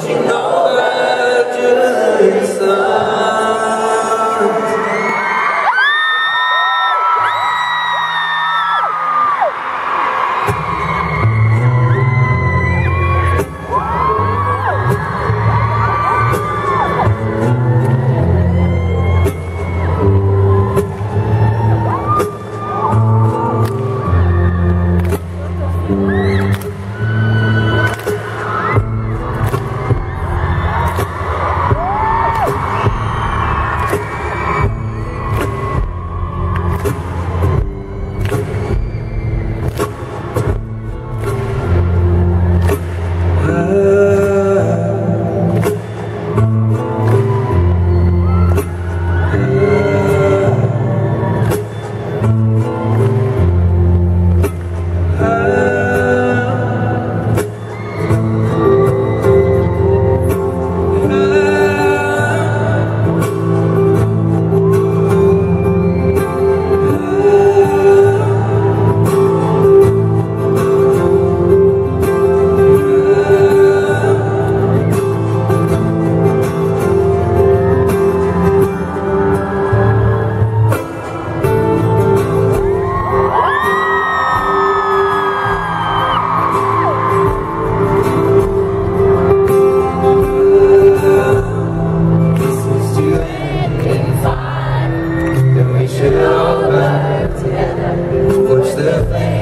心都白了，这颜色。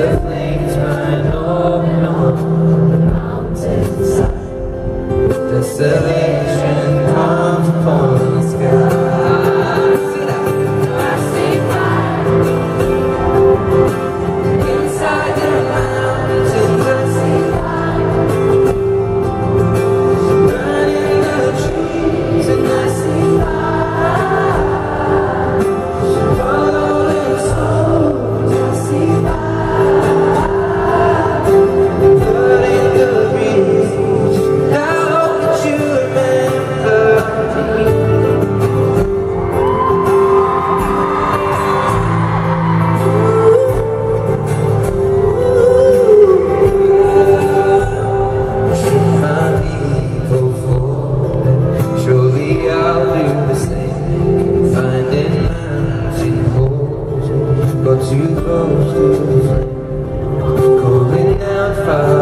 the 아.